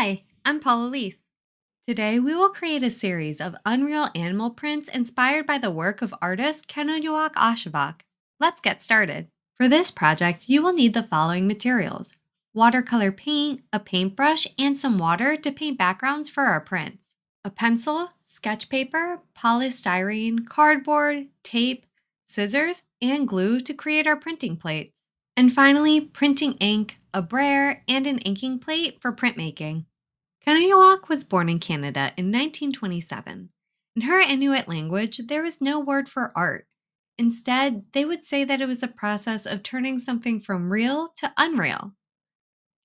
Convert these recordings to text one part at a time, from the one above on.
Hi, I'm Paula Liz. Today we will create a series of unreal animal prints inspired by the work of artist Kenojuak Ashevak. Let's get started. For this project, you will need the following materials watercolor paint, a paintbrush, and some water to paint backgrounds for our prints, a pencil, sketch paper, polystyrene, cardboard, tape, scissors, and glue to create our printing plates. And finally, printing ink, a brayer, and an inking plate for printmaking. Kenojuak was born in Canada in 1927. In her Inuit language, there was no word for art. Instead, they would say that it was a process of turning something from real to unreal.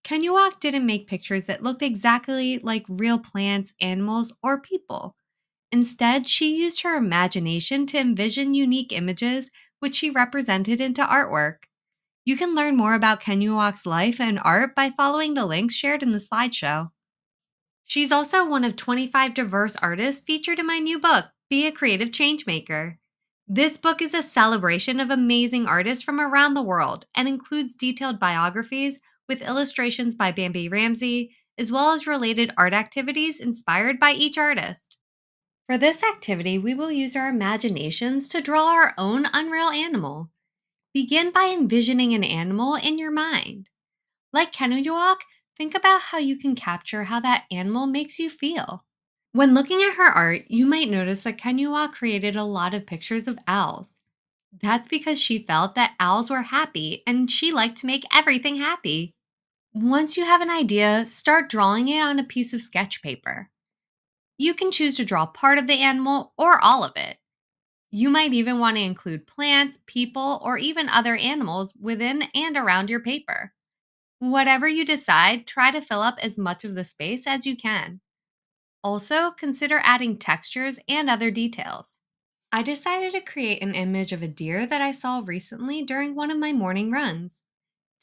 Kenojuak didn't make pictures that looked exactly like real plants, animals, or people. Instead, she used her imagination to envision unique images which she represented into artwork. You can learn more about Kenojuak's life and art by following the links shared in the slideshow. She's also one of 25 diverse artists featured in my new book, Be a Creative Changemaker. This book is a celebration of amazing artists from around the world and includes detailed biographies with illustrations by Bambi Ramsey, as well as related art activities inspired by each artist. For this activity, we will use our imaginations to draw our own unreal animal. Begin by envisioning an animal in your mind. Like Kenojuak, think about how you can capture how that animal makes you feel. When looking at her art, you might notice that Kenojuak created a lot of pictures of owls. That's because she felt that owls were happy and she liked to make everything happy. Once you have an idea, start drawing it on a piece of sketch paper. You can choose to draw part of the animal or all of it. You might even want to include plants, people, or even other animals within and around your paper. Whatever you decide, try to fill up as much of the space as you can. Also, consider adding textures and other details. I decided to create an image of a deer that I saw recently during one of my morning runs.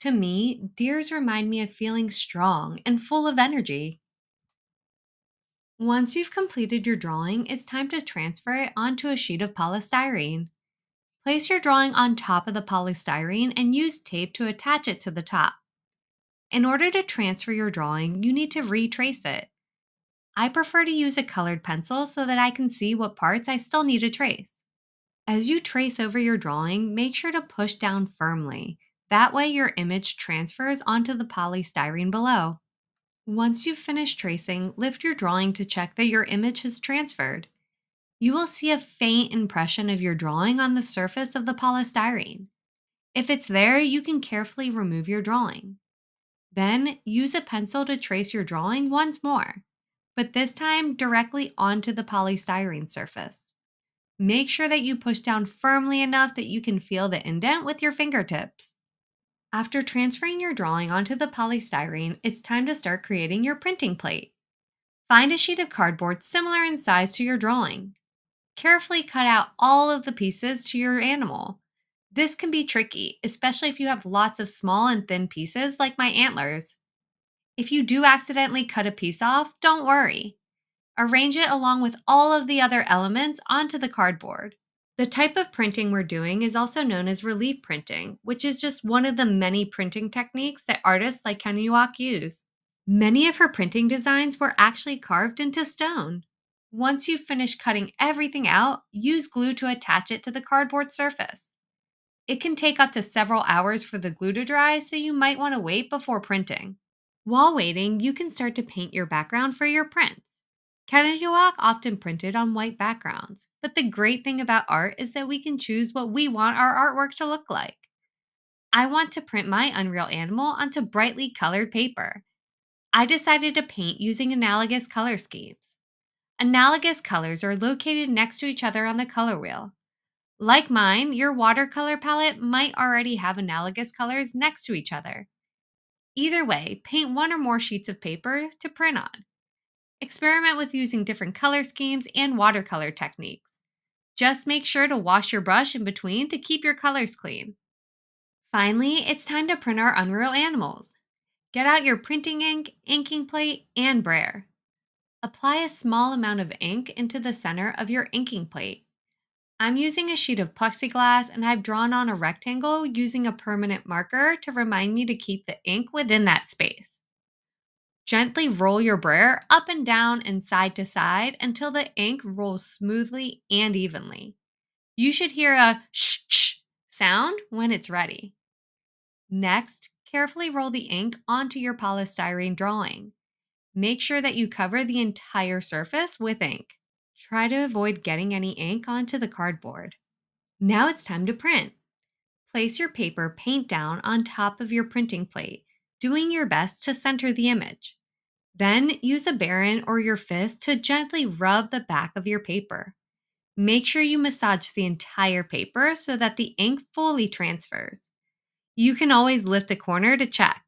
To me, deers remind me of feeling strong and full of energy. Once you've completed your drawing, it's time to transfer it onto a sheet of polystyrene. Place your drawing on top of the polystyrene and use tape to attach it to the top. In order to transfer your drawing, you need to retrace it. I prefer to use a colored pencil so that I can see what parts I still need to trace. As you trace over your drawing, make sure to push down firmly that way your image transfers onto the polystyrene below. Once you've finished tracing, lift your drawing to check that your image has transferred. You will see a faint impression of your drawing on the surface of the polystyrene. If it's there, you can carefully remove your drawing. Then use a pencil to trace your drawing once more, but this time directly onto the polystyrene surface. Make sure that you push down firmly enough that you can feel the indent with your fingertips. After transferring your drawing onto the polystyrene, it's time to start creating your printing plate. Find a sheet of cardboard similar in size to your drawing. Carefully cut out all of the pieces to your animal. This can be tricky, especially if you have lots of small and thin pieces like my antlers. If you do accidentally cut a piece off, don't worry. Arrange it along with all of the other elements onto the cardboard. The type of printing we're doing is also known as relief printing, which is just one of the many printing techniques that artists like Kenojuak use. Many of her printing designs were actually carved into stone. Once you've finished cutting everything out, use glue to attach it to the cardboard surface. It can take up to several hours for the glue to dry, so you might want to wait before printing. While waiting, you can start to paint your background for your prints. Kenojuak often printed on white backgrounds, but the great thing about art is that we can choose what we want our artwork to look like. I want to print my Unreal animal onto brightly colored paper. I decided to paint using analogous color schemes. Analogous colors are located next to each other on the color wheel. Like mine, your watercolor palette might already have analogous colors next to each other. Either way, paint one or more sheets of paper to print on. Experiment with using different color schemes and watercolor techniques. Just make sure to wash your brush in between to keep your colors clean. Finally, it's time to print our Unreal animals. Get out your printing ink, inking plate, and brayer. Apply a small amount of ink into the center of your inking plate. I'm using a sheet of plexiglass and I've drawn on a rectangle using a permanent marker to remind me to keep the ink within that space. Gently roll your brayer up and down and side to side until the ink rolls smoothly and evenly. You should hear a shh shh sound when it's ready. Next, carefully roll the ink onto your polystyrene drawing. Make sure that you cover the entire surface with ink. Try to avoid getting any ink onto the cardboard. Now it's time to print. Place your paper paint down on top of your printing plate, doing your best to center the image. Then use a baren or your fist to gently rub the back of your paper. Make sure you massage the entire paper so that the ink fully transfers. You can always lift a corner to check.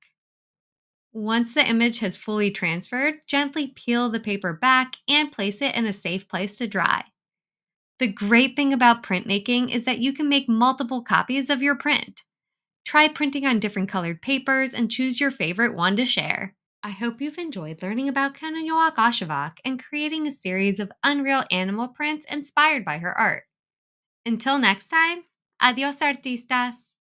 Once the image has fully transferred, gently peel the paper back and place it in a safe place to dry. The great thing about printmaking is that you can make multiple copies of your print. Try printing on different colored papers and choose your favorite one to share. I hope you've enjoyed learning about Kenojuak Ashevak and creating a series of unreal animal prints inspired by her art. Until next time, adios artistas!